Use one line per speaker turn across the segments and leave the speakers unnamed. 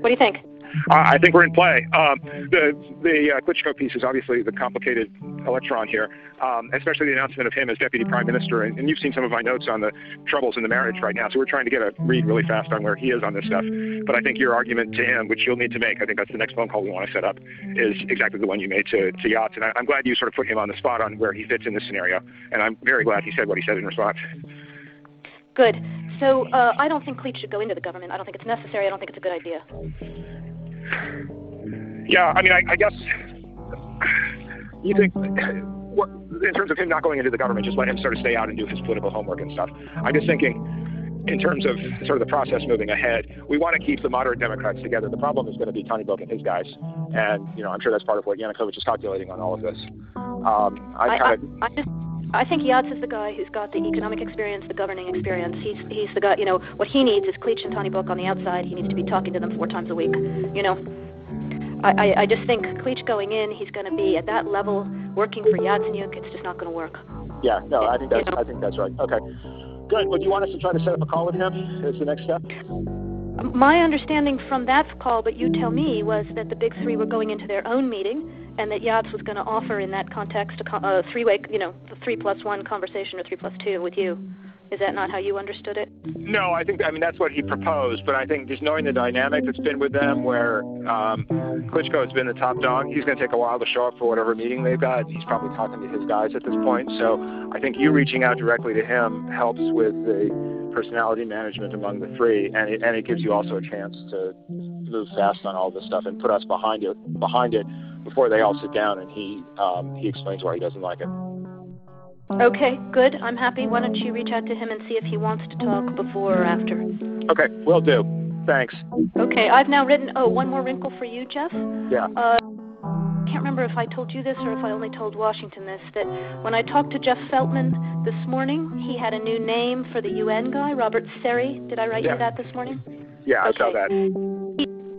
What do you think?
I think we're in play. Um, the the uh, Klitschko piece is obviously the complicated electron here, um, especially the announcement of him as deputy prime minister. And, and, you've seen some of my notes on the troubles in the marriage right now. So we're trying to get a read really fast on where he is on this stuff. But I think your argument to him, which you'll need to make, I think that's the next phone call we want to set up, is exactly the one you made to, to Yats. And I, I'm glad you sort of put him on the spot on where he fits in this scenario. And I'm very glad he said what he said in response.
Good. So uh, I don't think Klitsch should go into the government. I don't think it's necessary. I don't think it's a good idea.
Yeah, I mean, I, I guess you think what, in terms of him not going into the government, just let him sort of stay out and do his political homework and stuff. I'm just thinking. In terms of sort of the process moving ahead, we want to keep the moderate Democrats together. The problem is going to be Tyahnybok and his guys, and you know I'm sure that's part of what Yanukovych is calculating on all of this. Um, I,
I, I, I just I think Yats is the guy who's got the economic experience, the governing experience. He's he's the guy. You know what he needs is Klitsch and Tyahnybok on the outside. He needs to be talking to them four times a week. You know, I I, I just think Klitsch going in, he's going to be at that level working for Yatsenyuk. It's just not going to work.
Yeah, no, I think that's you know? I think that's right. Okay, good. Well, do you want us to try to set up a call with him as the next step?
My understanding from that call, but you tell me, was that the big three were going into their own meeting and that Yats was going to offer in that context a, a three-way, you know, the three plus one conversation or three plus two with you. Is that not how you understood it?
No, I think I mean that's what he proposed. But I think just knowing the dynamic that's been with them, where um, Klitschko has been the top dog, he's going to take a while to show up for whatever meeting they've got. He's probably talking to his guys at this point. So I think you reaching out directly to him helps with the personality management among the three, and it, and it gives you also a chance to move fast on all this stuff and put us behind it behind it before they all sit down and he um, he explains why he doesn't like it.
Okay, good. I'm happy. Why don't you reach out to him and see if he wants to talk before or after?
Okay, will do. Thanks.
Okay, I've now written. Oh, one more wrinkle for you, Jeff.
Yeah.
Uh, can't remember if I told you this or if I only told Washington this. That when I talked to Jeff Feltman this morning, he had a new name for the UN guy, Robert Serry. Did I write
yeah.
you that this morning?
Yeah,
okay.
I saw that.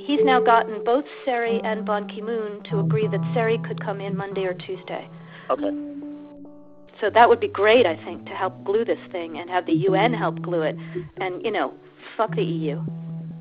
He, he's now gotten both Serry and Ban Ki moon to agree that Serry could come in Monday or Tuesday.
Okay.
So that would be great, I think, to help glue this thing and have the UN help glue it. And, you know, fuck the EU.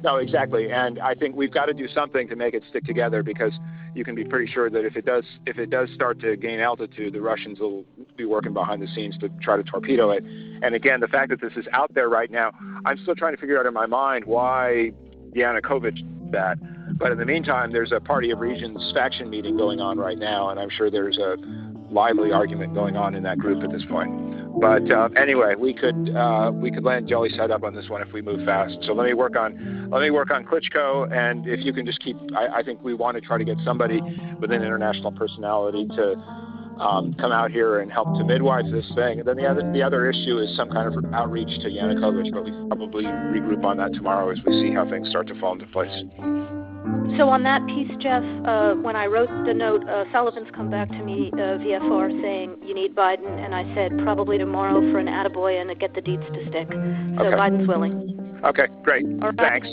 No, exactly. And I think we've got to do something to make it stick together because you can be pretty sure that if it does if it does start to gain altitude, the Russians will be working behind the scenes to try to torpedo it. And again, the fact that this is out there right now, I'm still trying to figure out in my mind why Yanukovych that. But in the meantime, there's a Party of Regions faction meeting going on right now, and I'm sure there's a lively argument going on in that group at this point. But uh, anyway, we could uh, we could land jelly set up on this one if we move fast. So let me work on let me work on Klitschko, and if you can just keep, I, I think we want to try to get somebody with an international personality to um, come out here and help to midwife this thing. And then the other the other issue is some kind of outreach to Yanukovych, but we probably regroup on that tomorrow as we see how things start to fall into place.
So on that piece, Jeff, uh, when I wrote the note, uh, Sullivan's come back to me uh, via FAR saying you need Biden, and I said probably tomorrow for an attaboy and to get the deeds to stick. So
okay.
Biden's willing.
Okay, great.
Right.
Thanks.